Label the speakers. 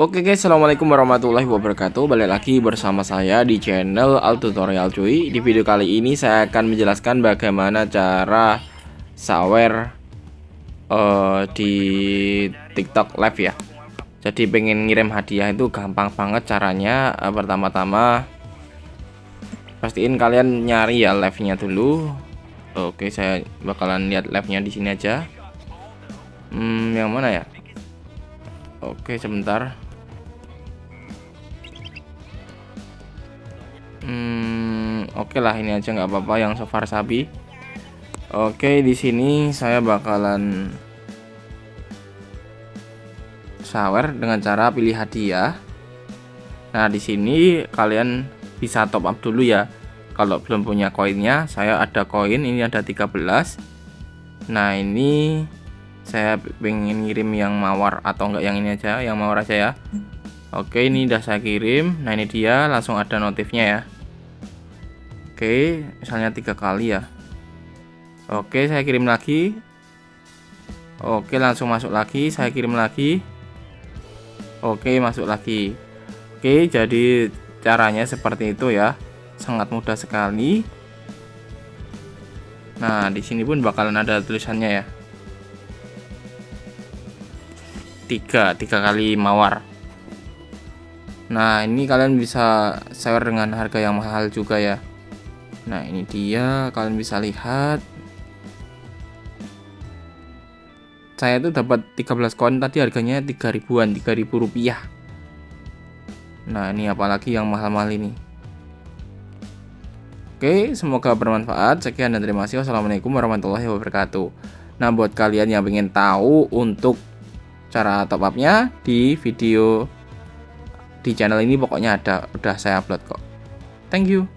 Speaker 1: Oke guys, assalamualaikum warahmatullahi wabarakatuh. Balik lagi bersama saya di channel Al Tutorial Cuy. Di video kali ini saya akan menjelaskan bagaimana cara sawer uh, di TikTok Live ya. Jadi pengen ngirim hadiah itu gampang banget caranya. Uh, Pertama-tama pastiin kalian nyari ya live-nya dulu. Oke, saya bakalan lihat live-nya di sini aja. Hmm, yang mana ya? Oke, sebentar. Oke lah ini aja nggak apa-apa yang so far sabi. Oke, di sini saya bakalan shower dengan cara pilih hadiah. Nah, di sini kalian bisa top up dulu ya. Kalau belum punya koinnya, saya ada koin ini ada 13. Nah, ini saya pengen ngirim yang mawar atau enggak yang ini aja yang mawar aja ya oke ini udah saya kirim nah ini dia langsung ada notifnya ya oke misalnya tiga kali ya. Oke saya kirim lagi. Oke langsung masuk lagi saya kirim lagi. Oke masuk lagi. Oke jadi caranya seperti itu ya. Sangat mudah sekali. Nah di sini pun bakalan ada tulisannya ya. Tiga tiga kali mawar. Nah ini kalian bisa sewa dengan harga yang mahal juga ya nah ini dia kalian bisa lihat saya itu dapat 13 koin tadi harganya 3 ribuan 3 ribu rupiah nah ini apalagi yang mahal-mahal ini Oke, semoga bermanfaat. Sekian dan terima kasih. Wassalamualaikum warahmatullahi wabarakatuh. Nah, buat kalian yang ingin tahu untuk cara top upnya di video di channel ini pokoknya ada udah saya upload kok thank you